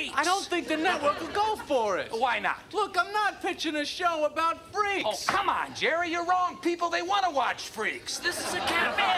freaks. I don't think the network will go for it. Why not? Look, I'm not pitching a show about freaks. Oh, come on, Jerry. You're wrong. People, they want to watch freaks. This is a cafe.